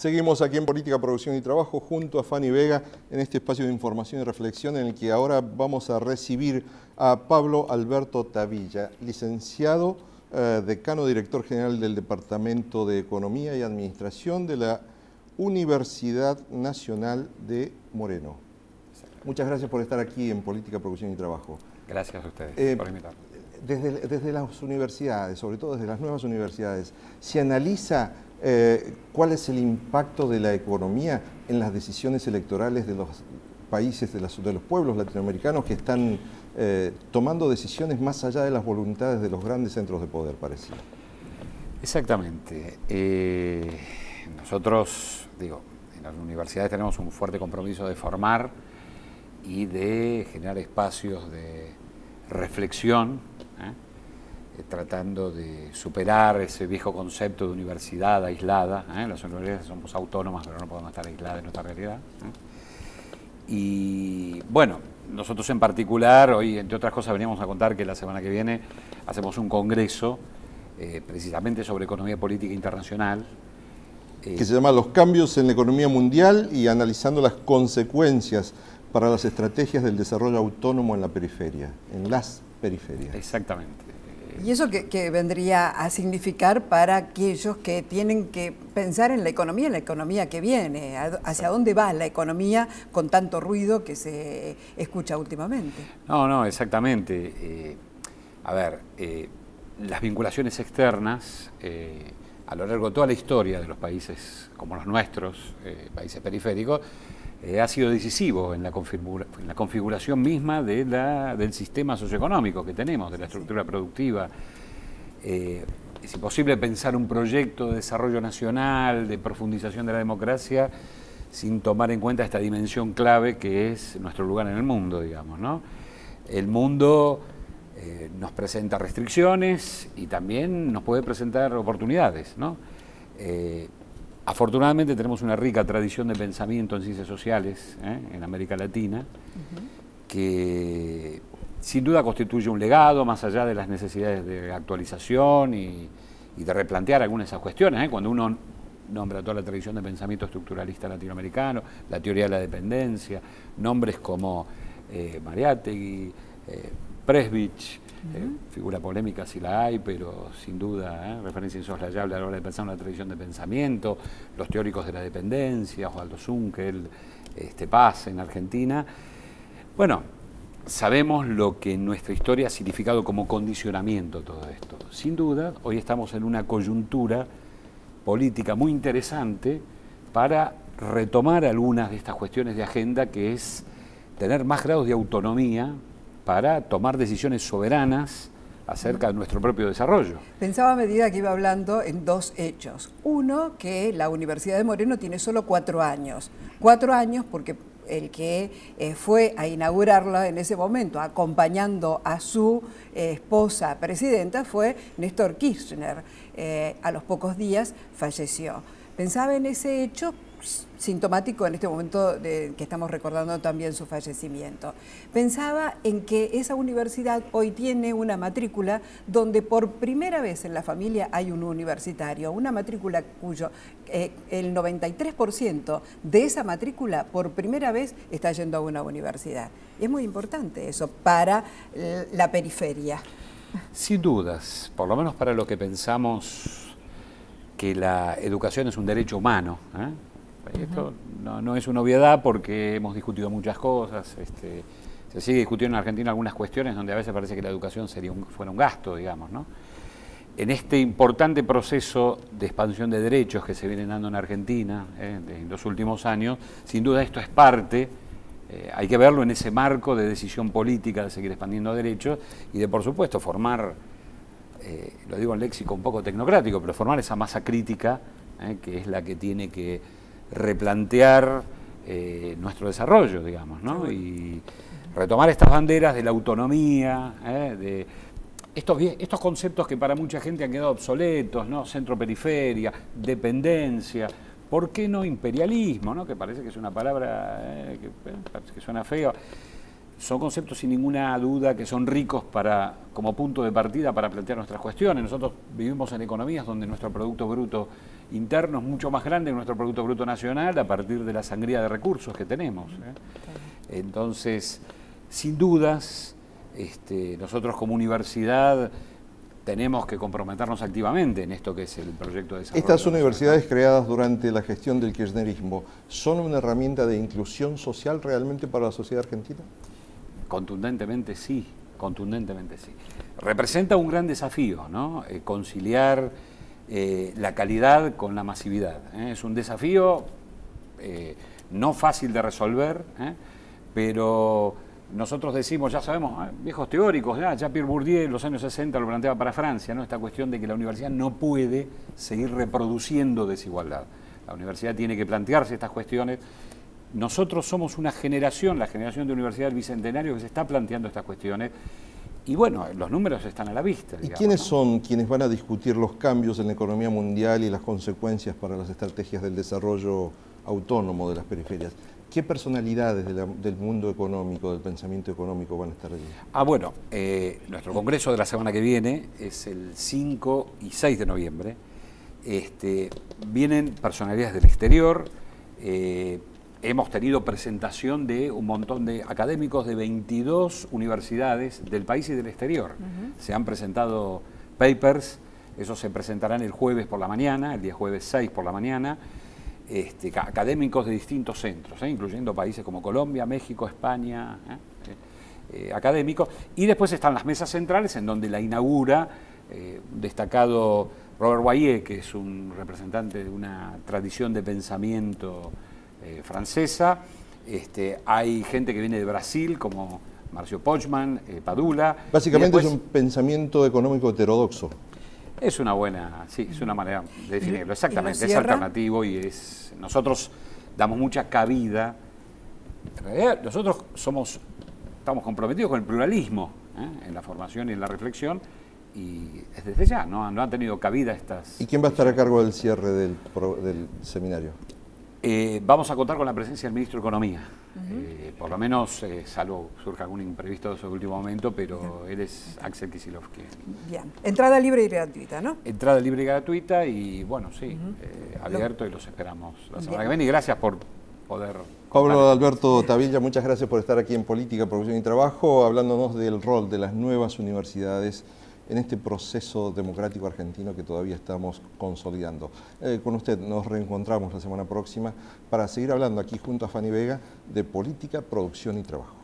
Seguimos aquí en Política, Producción y Trabajo junto a Fanny Vega en este espacio de información y reflexión en el que ahora vamos a recibir a Pablo Alberto Tavilla, licenciado, eh, decano director general del Departamento de Economía y Administración de la Universidad Nacional de Moreno. Muchas gracias por estar aquí en Política, Producción y Trabajo. Gracias a ustedes eh, por invitarme. Desde, desde las universidades, sobre todo desde las nuevas universidades, ¿se analiza eh, ¿Cuál es el impacto de la economía en las decisiones electorales de los países, de, los pueblos latinoamericanos que están eh, tomando decisiones más allá de las voluntades de los grandes centros de poder, parece? Exactamente. Eh, nosotros, digo, en las universidades tenemos un fuerte compromiso de formar y de generar espacios de reflexión tratando de superar ese viejo concepto de universidad aislada. ¿eh? Las universidades somos autónomas, pero no podemos estar aisladas de nuestra realidad. ¿eh? Y bueno, nosotros en particular, hoy entre otras cosas veníamos a contar que la semana que viene hacemos un congreso precisamente sobre economía política internacional. que se llama Los cambios en la economía mundial y analizando las consecuencias para las estrategias del desarrollo autónomo en la periferia, en las periferias. Exactamente. ¿Y eso qué, vendría a significar para aquellos que tienen que pensar en la economía, en la economía que viene? ¿Hacia dónde va la economía con tanto ruido que se escucha últimamente? No, no, exactamente. Eh, a ver, eh, las vinculaciones externas eh, a lo largo de toda la historia de los países como los nuestros, países periféricos, ha sido decisivo en la, en la configuración misma de la, del sistema socioeconómico que tenemos, de la estructura productiva. Eh, es imposible pensar un proyecto de desarrollo nacional, de profundización de la democracia, sin tomar en cuenta esta dimensión clave que es nuestro lugar en el mundo, digamos. ¿no? El mundo eh, nos presenta restricciones y también nos puede presentar oportunidades. ¿no? Afortunadamente tenemos una rica tradición de pensamiento en ciencias sociales ¿eh? en América Latina, que sin duda constituye un legado más allá de las necesidades de actualización y, de replantear algunas de esas cuestiones. ¿eh? Cuando uno nombra toda la tradición de pensamiento estructuralista latinoamericano, la teoría de la dependencia, nombres como eh, Mariátegui, eh, Presbich, eh, figura polémica si la hay, pero sin duda, ¿eh? referencia insoslayable a la hora de pensar una tradición de pensamiento, los teóricos de la dependencia, Osvaldo Zunkel, este, Paz en Argentina. Bueno, sabemos lo que en nuestra historia ha significado como condicionamiento todo esto. Sin duda, hoy estamos en una coyuntura política muy interesante para retomar algunas de estas cuestiones de agenda que es tener más grados de autonomía para tomar decisiones soberanas acerca de nuestro propio desarrollo. Pensaba a medida que iba hablando en dos hechos. Uno, que la Universidad de Moreno tiene solo cuatro años. Cuatro años porque el que eh, fue a inaugurarla en ese momento, acompañando a su eh, esposa presidenta, fue Néstor Kirchner. Eh, a los pocos días falleció. Pensaba en ese hecho sintomático en este momento de, que estamos recordando también su fallecimiento. Pensaba en que esa universidad hoy tiene una matrícula donde por primera vez en la familia hay un universitario, una matrícula cuyo eh, el 93% de esa matrícula por primera vez está yendo a una universidad. Y es muy importante eso para la periferia. Sin dudas, por lo menos para lo que pensamos que la educación es un derecho humano. ¿eh? Esto no, es una obviedad porque hemos discutido muchas cosas. Este, se sigue discutiendo en Argentina algunas cuestiones donde a veces parece que la educación sería un, fuera un gasto, digamos. ¿no? En este importante proceso de expansión de derechos que se viene dando en Argentina eh, en los últimos años, sin duda esto es parte, eh, hay que verlo en ese marco de decisión política de seguir expandiendo derechos y de, por supuesto, formar, eh, lo digo en léxico un poco tecnocrático, pero formar esa masa crítica que es la que tiene que replantear eh, nuestro desarrollo, digamos, ¿no? Y retomar estas banderas de la autonomía, ¿eh? de estos, estos conceptos que para mucha gente han quedado obsoletos, ¿no? Centro-periferia, dependencia, ¿por qué no imperialismo, ¿no? Que parece que es una palabra eh, que, que suena feo. Son conceptos sin ninguna duda que son ricos para, como punto de partida para plantear nuestras cuestiones. Nosotros vivimos en economías donde nuestro Producto Bruto interno es mucho más grande que nuestro Producto Bruto Nacional a partir de la sangría de recursos que tenemos. ¿eh? Entonces, sin dudas, este, nosotros como universidad tenemos que comprometernos activamente en esto que es el proyecto de desarrollo. Estas universidades creadas durante la gestión del kirchnerismo, ¿son una herramienta de inclusión social realmente para la sociedad argentina? Contundentemente sí, contundentemente sí. Representa un gran desafío, ¿no? Eh, conciliar eh, la calidad con la masividad. ¿eh? Es un desafío no fácil de resolver, pero nosotros decimos, ya sabemos, viejos teóricos, ya, ya Pierre Bourdieu en los años 60 lo planteaba para Francia, ¿no? esta cuestión de que la universidad no puede seguir reproduciendo desigualdad. La universidad tiene que plantearse estas cuestiones. Nosotros somos una generación, la generación de Universidad del Bicentenario, que se está planteando estas cuestiones. Y bueno, los números están a la vista. ¿Y quiénes son quienes van a discutir los cambios en la economía mundial y las consecuencias para las estrategias del desarrollo autónomo de las periferias? ¿Qué personalidades del mundo económico, del pensamiento económico van a estar allí? Ah, bueno, eh, nuestro congreso de la semana que viene es el 5 y 6 de noviembre. Este, vienen personalidades del exterior. Eh, hemos tenido presentación de un montón de académicos de 22 universidades del país y del exterior. Se han presentado papers, esos se presentarán el jueves por la mañana, el día jueves 6 por la mañana. Este, académicos de distintos centros, ¿eh? incluyendo países como Colombia, México, España, ¿eh? Eh, académicos. Y después están las mesas centrales, en donde la inaugura un destacado Robert Boyer, que es un representante de una tradición de pensamiento francesa. Este, hay gente que viene de Brasil, como Marcio Pochman, Padula. Básicamente es un pensamiento económico heterodoxo. Es una buena, sí, es una manera de definirlo, exactamente, es alternativo y es, nosotros damos mucha cabida, en realidad nosotros somos, estamos comprometidos con el pluralismo ¿eh? en la formación y en la reflexión y desde ya no, han tenido cabida estas... ¿Y quién va a estar a cargo del cierre del, del seminario? Eh, vamos a contar con la presencia del ministro de Economía. Eh, por lo menos, eh, salvo surja algún imprevisto en su último momento, pero él es Axel Kicillof. Bien. Entrada libre y gratuita, ¿no? Entrada libre y gratuita y, bueno, sí, abierto y los esperamos la semana que viene. Y gracias por poder... Pablo Alberto Tavilla, muchas gracias por estar aquí en Política, Producción y Trabajo, hablándonos del rol de las nuevas universidades en este proceso democrático argentino que todavía estamos consolidando. Eh, con usted nos reencontramos la semana próxima para seguir hablando aquí junto a Fanny Vega de política, producción y trabajo.